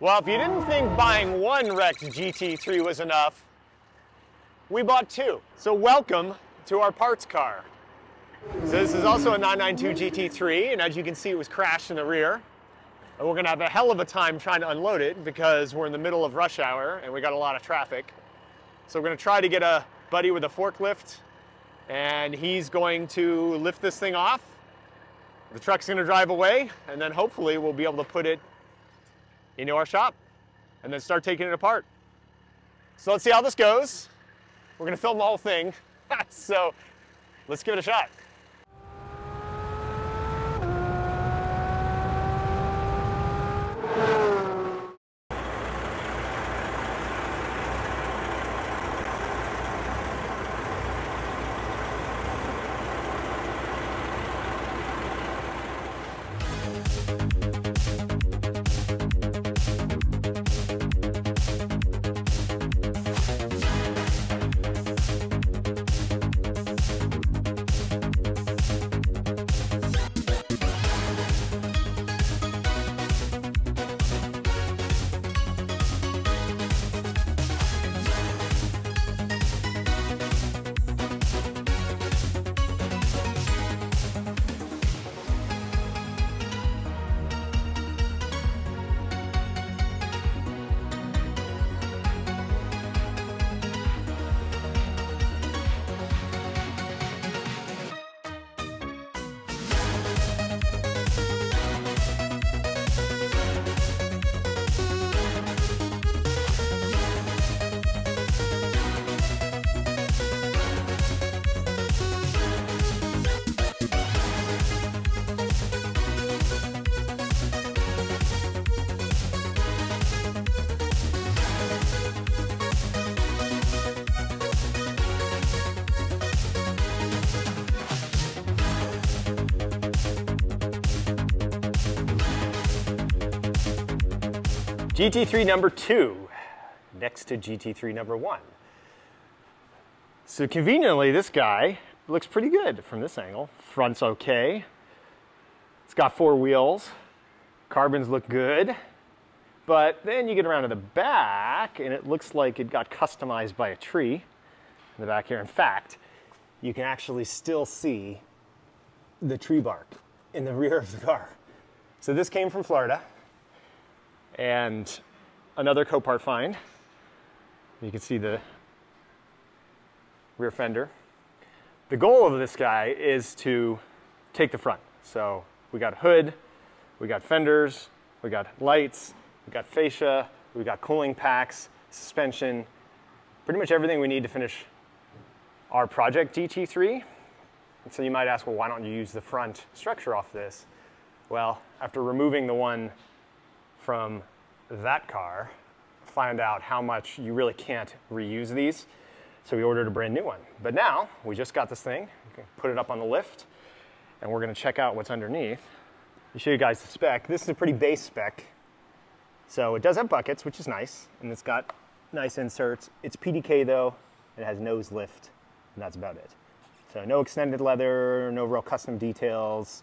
Well, if you didn't think buying one wrecked GT3 was enough, we bought two. So welcome to our parts car. So this is also a 992 GT3, and as you can see, it was crashed in the rear. And we're gonna have a hell of a time trying to unload it because we're in the middle of rush hour and we got a lot of traffic. So we're gonna try to get a buddy with a forklift and he's going to lift this thing off. The truck's gonna drive away and then hopefully we'll be able to put it into our shop and then start taking it apart. So let's see how this goes. We're gonna film the whole thing. so let's give it a shot. GT3 number two, next to GT3 number one. So conveniently, this guy looks pretty good from this angle. Front's okay. It's got four wheels. Carbons look good. But then you get around to the back and it looks like it got customized by a tree in the back here. In fact, you can actually still see the tree bark in the rear of the car. So this came from Florida and another Copart find. You can see the rear fender. The goal of this guy is to take the front. So we got hood, we got fenders, we got lights, we got fascia, we got cooling packs, suspension, pretty much everything we need to finish our project GT3. And so you might ask, well, why don't you use the front structure off this? Well, after removing the one from that car, find out how much you really can't reuse these. So we ordered a brand new one. But now we just got this thing, put it up on the lift, and we're gonna check out what's underneath. I'll show you guys the spec. This is a pretty base spec. So it does have buckets, which is nice, and it's got nice inserts. It's PDK though, it has nose lift, and that's about it. So no extended leather, no real custom details.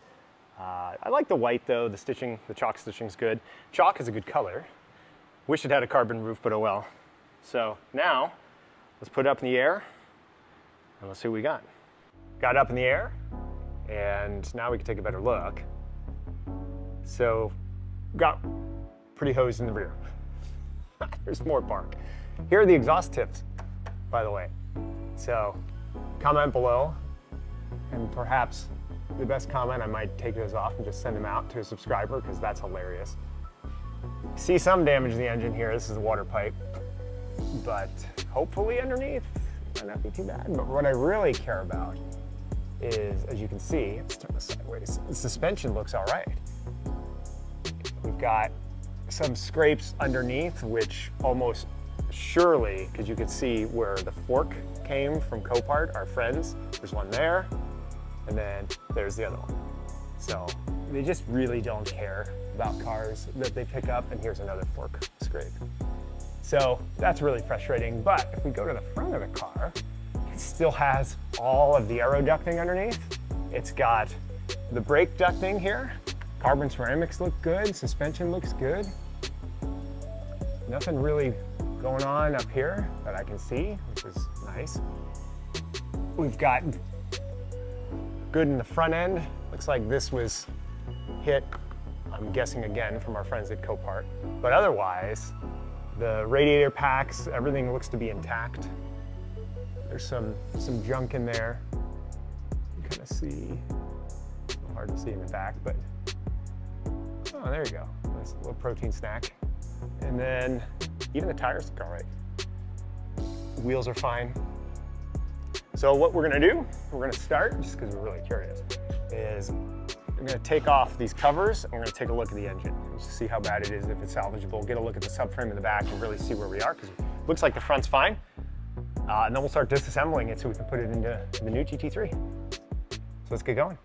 Uh, I like the white though, the stitching, the chalk stitching is good. Chalk is a good color. Wish it had a carbon roof, but oh well. So now, let's put it up in the air and let's see what we got. Got it up in the air and now we can take a better look. So got pretty hosed in the rear. There's more bark. Here are the exhaust tips, by the way. So comment below and perhaps the best comment, I might take those off and just send them out to a subscriber because that's hilarious. See some damage in the engine here. This is the water pipe, but hopefully underneath might not be too bad. But what I really care about is, as you can see, let's turn this sideways, the suspension looks all right. We've got some scrapes underneath, which almost surely, because you can see where the fork came from Copart, our friends. There's one there, and then there's the other one. So they just really don't care about cars that they pick up, and here's another fork scrape. So that's really frustrating, but if we go to the front of the car, it still has all of the aero ducting underneath. It's got the brake ducting here. Carbon ceramics look good, suspension looks good. nothing really going on up here that I can see, which is nice. We've got good in the front end. Looks like this was hit, I'm guessing again, from our friends at Copart. But otherwise, the radiator packs, everything looks to be intact. There's some, some junk in there. You kind of see, hard to see in the back, but oh, there you go. Nice little protein snack. And then even the tires look all right. Wheels are fine. So what we're gonna do, we're gonna start, just because we're really curious, is we're gonna take off these covers and we're gonna take a look at the engine, just see how bad it is, if it's salvageable, get a look at the subframe in the back and really see where we are, because it looks like the front's fine. Uh, and then we'll start disassembling it so we can put it into the new GT3. So let's get going.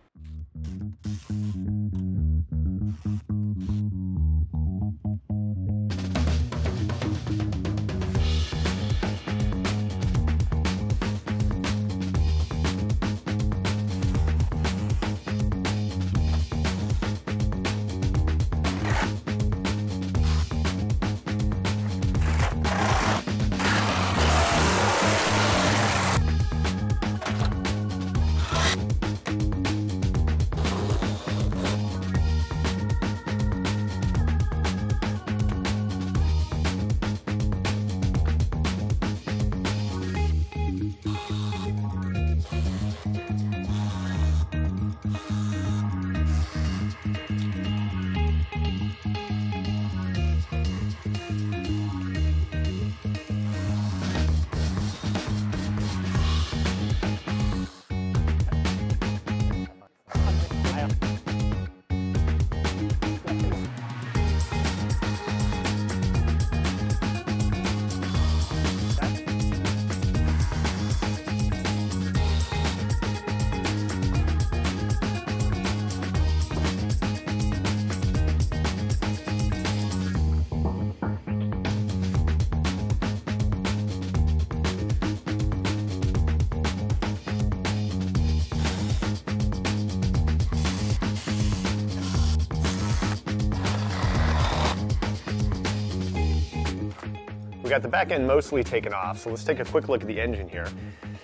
We got the back end mostly taken off, so let's take a quick look at the engine here.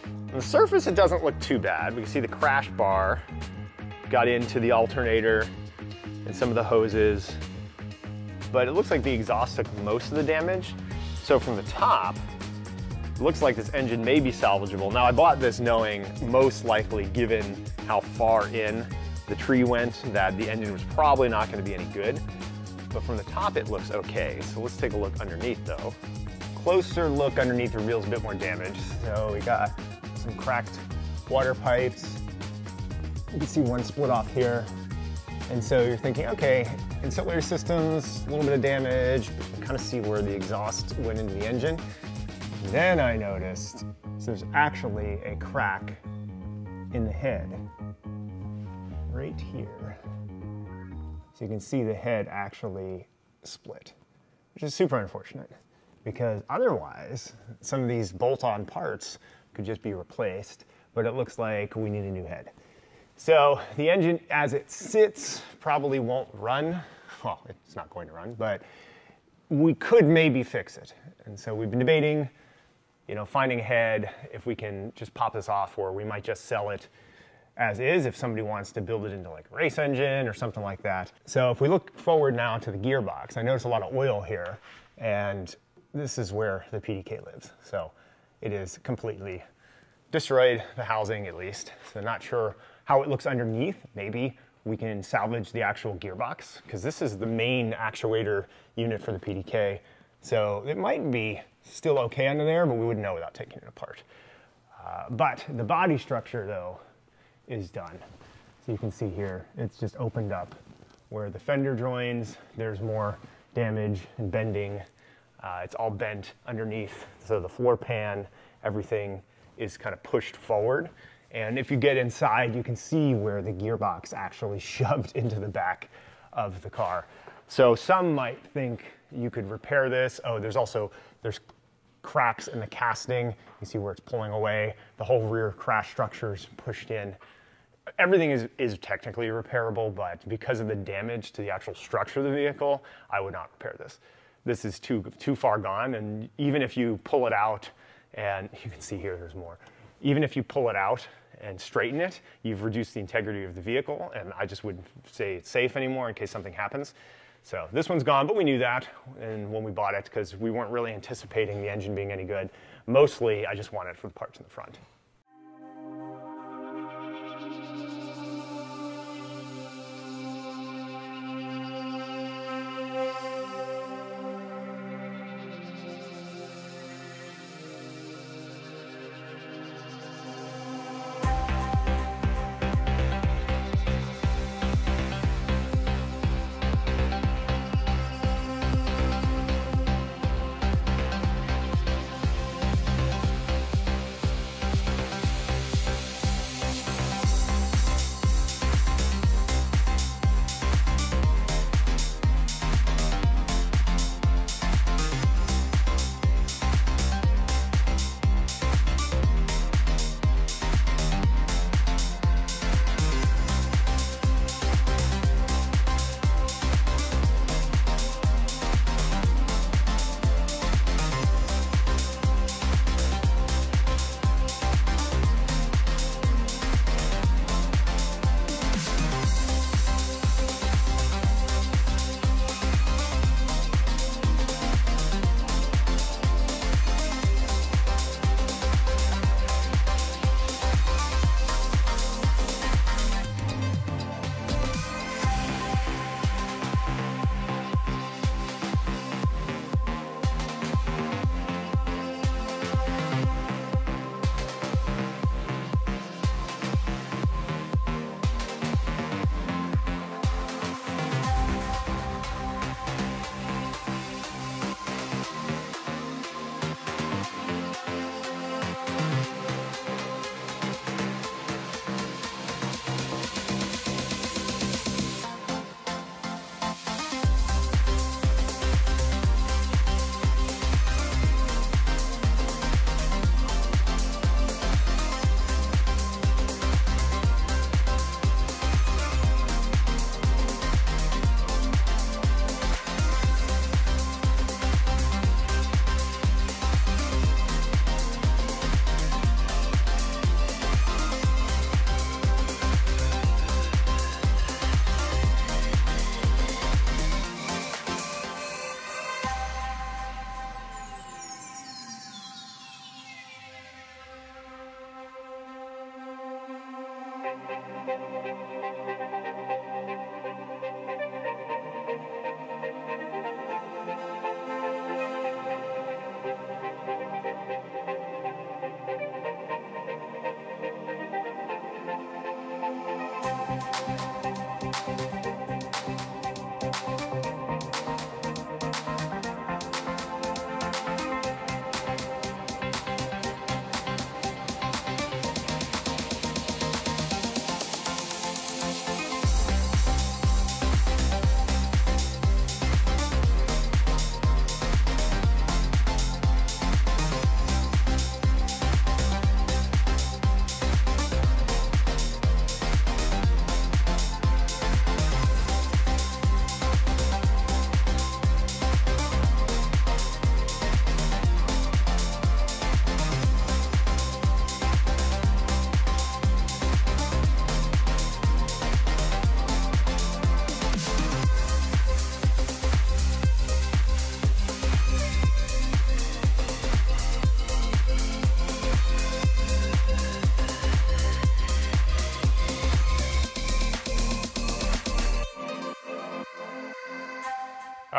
On the surface, it doesn't look too bad. We can see the crash bar got into the alternator and some of the hoses, but it looks like the exhaust took most of the damage. So from the top, looks like this engine may be salvageable. Now I bought this knowing most likely, given how far in the tree went, that the engine was probably not gonna be any good. But from the top, it looks okay. So let's take a look underneath though closer look underneath reveals a bit more damage. So we got some cracked water pipes. You can see one split off here. And so you're thinking, okay, ancillary systems, a little bit of damage, but kind of see where the exhaust went into the engine. Then I noticed so there's actually a crack in the head right here. So you can see the head actually split, which is super unfortunate because otherwise some of these bolt-on parts could just be replaced, but it looks like we need a new head. So the engine as it sits probably won't run. Well, it's not going to run, but we could maybe fix it. And so we've been debating, you know, finding a head if we can just pop this off or we might just sell it as is if somebody wants to build it into like a race engine or something like that. So if we look forward now to the gearbox, I notice a lot of oil here and this is where the PDK lives. So it is completely destroyed, the housing at least. So not sure how it looks underneath. Maybe we can salvage the actual gearbox because this is the main actuator unit for the PDK. So it might be still okay under there, but we wouldn't know without taking it apart. Uh, but the body structure though is done. So you can see here, it's just opened up where the fender joins, there's more damage and bending uh, it's all bent underneath, so the floor pan, everything is kind of pushed forward. And if you get inside, you can see where the gearbox actually shoved into the back of the car. So some might think you could repair this. Oh, there's also, there's cracks in the casting. You see where it's pulling away. The whole rear crash structure is pushed in. Everything is, is technically repairable, but because of the damage to the actual structure of the vehicle, I would not repair this. This is too, too far gone. And even if you pull it out, and you can see here, there's more. Even if you pull it out and straighten it, you've reduced the integrity of the vehicle, and I just wouldn't say it's safe anymore in case something happens. So this one's gone, but we knew that and when we bought it because we weren't really anticipating the engine being any good. Mostly, I just wanted it for the parts in the front.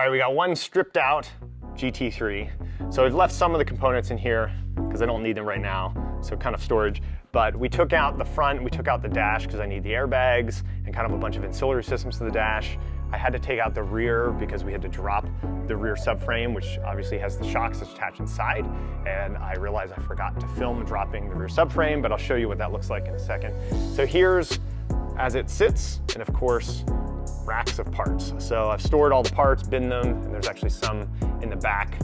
Right, we got one stripped out GT3. So we've left some of the components in here because I don't need them right now, so kind of storage. But we took out the front, we took out the dash because I need the airbags and kind of a bunch of ancillary systems to the dash. I had to take out the rear because we had to drop the rear subframe, which obviously has the shocks attached inside. And I realized I forgot to film dropping the rear subframe, but I'll show you what that looks like in a second. So here's as it sits, and of course, racks of parts. So I've stored all the parts, bin them, and there's actually some in the back.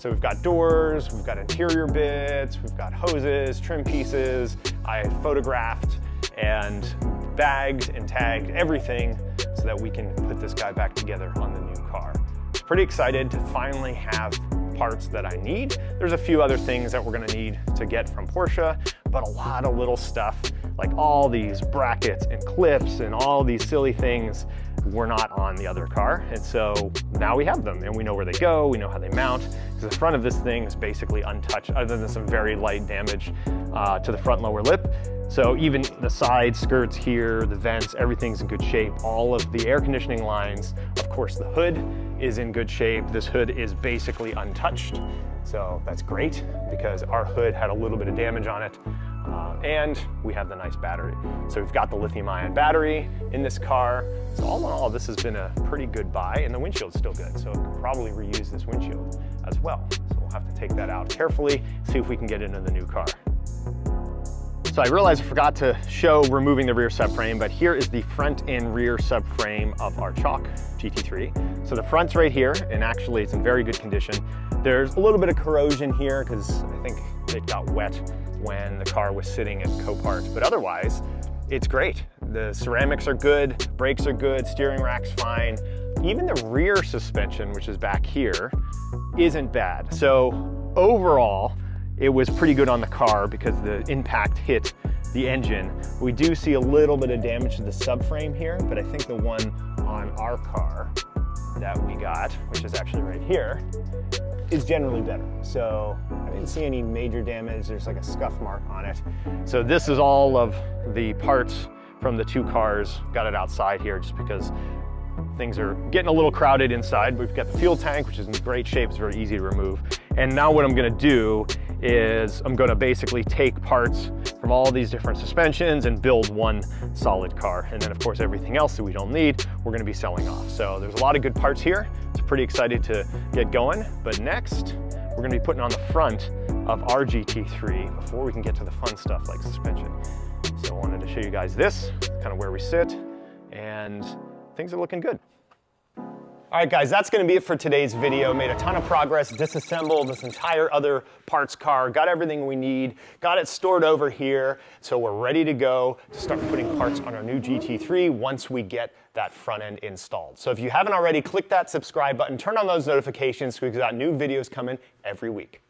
So we've got doors, we've got interior bits, we've got hoses, trim pieces. I photographed and bagged and tagged everything so that we can put this guy back together on the new car. pretty excited to finally have parts that I need. There's a few other things that we're gonna need to get from Porsche, but a lot of little stuff, like all these brackets and clips and all these silly things were not on the other car. And so now we have them and we know where they go, we know how they mount. Because the front of this thing is basically untouched other than some very light damage uh, to the front lower lip. So even the side skirts here, the vents, everything's in good shape. All of the air conditioning lines, of course the hood is in good shape. This hood is basically untouched. So that's great because our hood had a little bit of damage on it. Uh, and we have the nice battery. So we've got the lithium ion battery in this car. So all in all, this has been a pretty good buy and the windshield's still good. So could probably reuse this windshield as well. So we'll have to take that out carefully, see if we can get into the new car. So I realized I forgot to show removing the rear subframe, but here is the front and rear subframe of our Chalk GT3. So the front's right here, and actually it's in very good condition. There's a little bit of corrosion here because I think it got wet when the car was sitting at Copart, but otherwise, it's great. The ceramics are good, brakes are good, steering rack's fine. Even the rear suspension, which is back here, isn't bad. So overall, it was pretty good on the car because the impact hit the engine. We do see a little bit of damage to the subframe here, but I think the one on our car that we got, which is actually right here, is generally better. So I didn't see any major damage. There's like a scuff mark on it. So this is all of the parts from the two cars. Got it outside here just because things are getting a little crowded inside. We've got the fuel tank, which is in great shape. It's very easy to remove. And now what I'm gonna do is I'm gonna basically take parts from all these different suspensions and build one solid car. And then of course, everything else that we don't need, we're gonna be selling off. So there's a lot of good parts here. It's pretty excited to get going. But next, we're gonna be putting on the front of our GT3 before we can get to the fun stuff like suspension. So I wanted to show you guys this, kind of where we sit, and things are looking good. All right, guys, that's gonna be it for today's video. Made a ton of progress, disassembled this entire other parts car, got everything we need, got it stored over here, so we're ready to go to start putting parts on our new GT3 once we get that front end installed. So if you haven't already, click that subscribe button, turn on those notifications because we've got new videos coming every week.